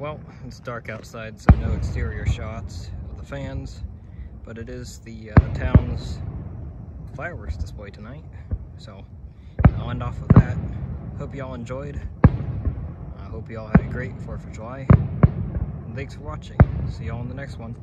Well, it's dark outside, so no exterior shots of the fans, but it is the uh, town's fireworks display tonight. So I'll end off with that. Hope y'all enjoyed. I hope y'all had a great 4th of July. And thanks for watching. See y'all in the next one.